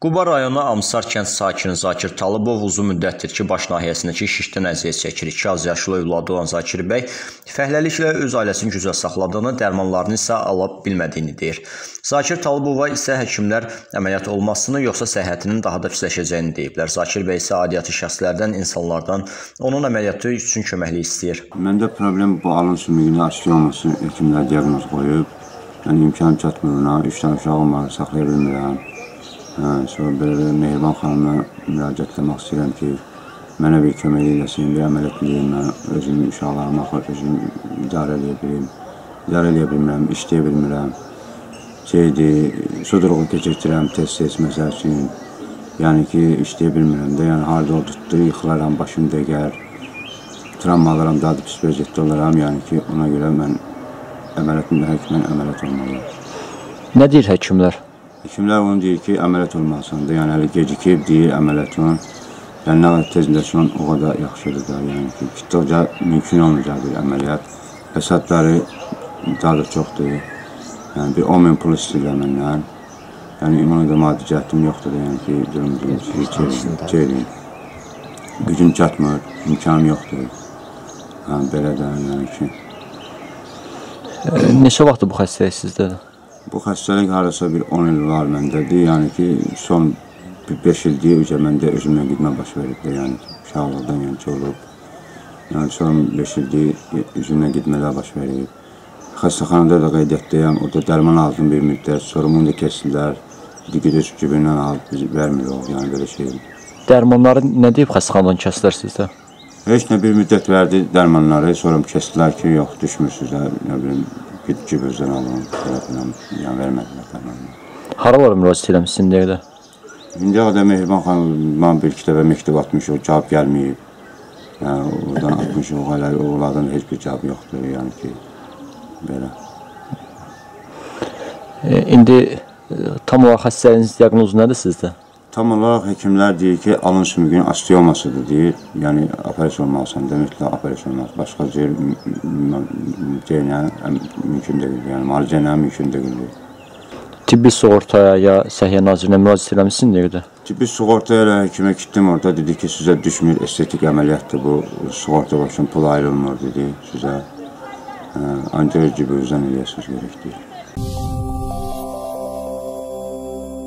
Quba rayonu Amsar kənd sakini Zakir Talıbov uzun müddətdir ki, baş nahiyəsindəki şişdən əziyyət çəkir. 2 az yaşlı övladı olan Zakir bəy fəhləliklə öz ailəsini güzəl saxladığını, dərmanlarını isə ala bilmədiyini deyir. Zakir Talıbova isə həkimlər əməliyyat olmasını, yoxsa səhhətinin daha da pisləşəcəyini deyiblər. Zakir bəy isə aidiyyatı şəxslərdən, insanlardan onun əməliyyatı üçün köməklik istəyir. Məndə problem bu alın sümüyünə aşkil olması həkimlər diaqnoz qoyub. Yəni imkan çatmır ona, 3 dənə uşağım var, saxlaya bilmirəm. Hə, sonra belə Mehriban xanıma müraciət etmək istəyirəm ki, mənə bir kömək eləsin, bir əməliyyat eləyim, mən özüm uşaqlarıma özüm idarə eləyə bilim, idarə eləyə bilmirəm, işləyə bilmirəm. Şeydir, sudurğu keçirtirəm test-test məsəl üçün, yəni ki, işləyə bilmirəm də, yəni harada olduqda yıxılaram, başım dəgər, travma alıram, daha da pis vəziyyətdə olaram, yəni ki, ona görə mən əməliyyatımda həkimən əməliyyat olmalıyım. Nə deyir həkimlər? Həkimlər onu deyir ki, əməliyyat olmalısandır. Yəni hələ gecikib deyir əməliyyatın. Yəni nə qədər tezləşən o qədər yaxşıdır da. Yəni ki, getdikcə mümkün olmayacaqdır əməliyyat. Fəsadları daha da çoxdur. Yəni bir 10 min pul istəyirlər məndən. Yəni iman da maddi cəhətim yoxdur da, yəni ki, durum durum çeyrin. Gücüm çatmır, imkanım yoxdur. Yəni belə də, yəni ki. Neçə vaxtdır bu xəstəlik sizdədir? Bu xəstəlik harasa bir 10 il var məndədir. Yəni ki, son 5 ildir üzə məndə özümlə gitmə baş veribdir. Yəni uşaqlıqdan yəni olub. Yəni son 5 ildir üzümlə gitmələr baş verib. Xəstəxanada da qeydiyyatdayam. Orada dərman aldım bir müddət. Sonra bunu da kestilər. Digidəs cibindən alıb bizi vermir o. Yəni belə şey. Dərmanları nə deyib xəstəxanadan kəsdilər sizdə? Heç nə bir müddət verdi dərmanları. Sonra kestilər ki, yox düşmürsüz. Nə bilim Gedib özdən alın, filan, yəni vermədilər dərmanını. Haralara müraciət eləmişsin indiyə qədər? İndiyə qədər Mehriban xanım mən bir iki dəfə məktub atmışıq, cavab gəlməyib. Yəni oradan atmışıq, hələ onlardan heç bir cavab yoxdur, yəni ki, belə. E, indi e, tam olaraq xəstəliyiniz diaqnozu nədir sizdə? Tam olaraq həkimlər deyir ki, alın sümüyünün osteomasıdır deyir. Yəni operasiya olmalısan, mütləq operasiya olmalısan. Başqa cür cürlə mümkün deyil. Yəni müalicə mümkün deyil. Tibbi sığortaya ya Səhiyyə Nazirinə müraciət eləmisən deyirdi. Tibbi sığortaya ilə həkimə getdim orada dedi ki, sizə düşmür estetik əməliyyatdır bu. Sığorta başın pul ayrılmır dedi sizə. Ancaq cibinizdən eləyəsiniz gərəkdir.